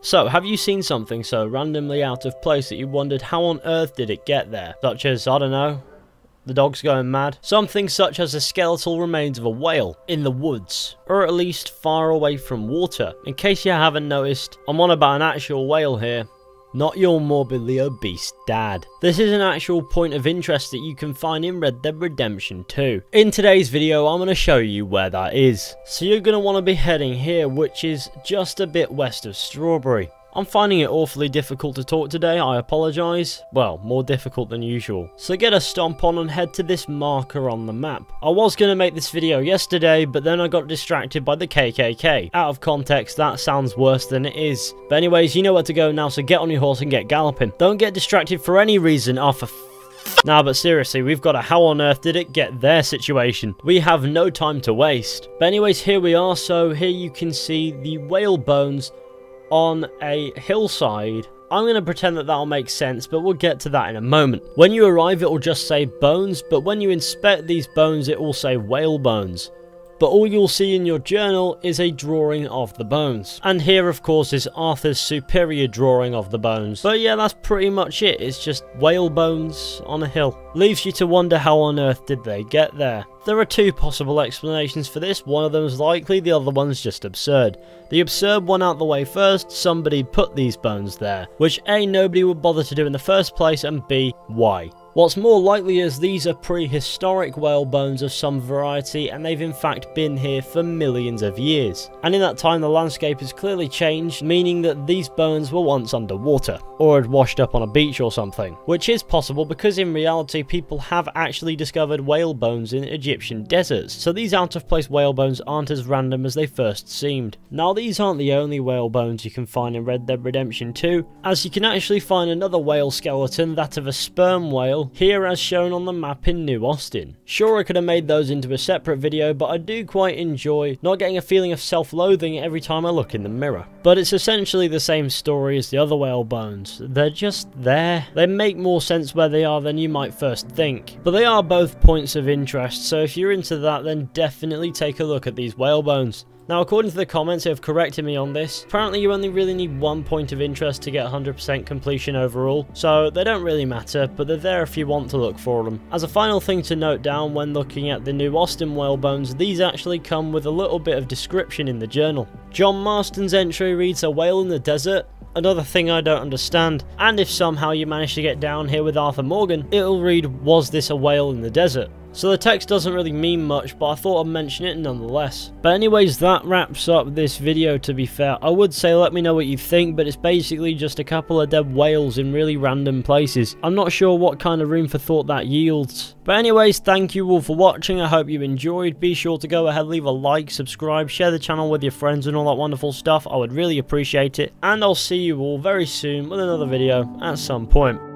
So, have you seen something so randomly out of place that you wondered how on earth did it get there? Such as, I don't know, the dog's going mad. Something such as the skeletal remains of a whale in the woods, or at least far away from water. In case you haven't noticed, I'm on about an actual whale here, not your morbidly obese dad. This is an actual point of interest that you can find in Red Dead Redemption 2. In today's video, I'm going to show you where that is. So you're going to want to be heading here, which is just a bit west of Strawberry. I'm finding it awfully difficult to talk today, I apologise. Well, more difficult than usual. So get a stomp on and head to this marker on the map. I was going to make this video yesterday, but then I got distracted by the KKK. Out of context, that sounds worse than it is. But anyways, you know where to go now, so get on your horse and get galloping. Don't get distracted for any reason, oh for Nah, but seriously, we've got a how on earth did it get there situation. We have no time to waste. But anyways, here we are. So here you can see the whale bones on a hillside. I'm going to pretend that that'll make sense, but we'll get to that in a moment. When you arrive, it will just say bones, but when you inspect these bones, it will say whale bones but all you'll see in your journal is a drawing of the bones. And here of course is Arthur's superior drawing of the bones. But yeah, that's pretty much it, it's just whale bones on a hill. Leaves you to wonder how on earth did they get there. There are two possible explanations for this, one of them is likely, the other one's just absurd. The absurd one out the way first, somebody put these bones there, which A, nobody would bother to do in the first place, and B, why? What's more likely is these are prehistoric whale bones of some variety and they've in fact been here for millions of years. And in that time the landscape has clearly changed, meaning that these bones were once underwater, or had washed up on a beach or something. Which is possible because in reality people have actually discovered whale bones in Egyptian deserts, so these out of place whale bones aren't as random as they first seemed. Now these aren't the only whale bones you can find in Red Dead Redemption 2, as you can actually find another whale skeleton, that of a sperm whale, here as shown on the map in New Austin. Sure I could have made those into a separate video, but I do quite enjoy not getting a feeling of self-loathing every time I look in the mirror. But it's essentially the same story as the other whale bones. They're just there. They make more sense where they are than you might first think. But they are both points of interest, so if you're into that then definitely take a look at these whale bones. Now, according to the comments who have corrected me on this, apparently you only really need one point of interest to get 100% completion overall, so they don't really matter, but they're there if you want to look for them. As a final thing to note down when looking at the new Austin whale bones, these actually come with a little bit of description in the journal. John Marston's entry reads, a whale in the desert, Another thing I don't understand, and if somehow you manage to get down here with Arthur Morgan, it'll read, was this a whale in the desert? So the text doesn't really mean much, but I thought I'd mention it nonetheless. But anyways, that wraps up this video to be fair. I would say let me know what you think, but it's basically just a couple of dead whales in really random places. I'm not sure what kind of room for thought that yields. But anyways, thank you all for watching. I hope you enjoyed. Be sure to go ahead, leave a like, subscribe, share the channel with your friends and all that wonderful stuff. I would really appreciate it. And I'll see you all very soon with another video at some point.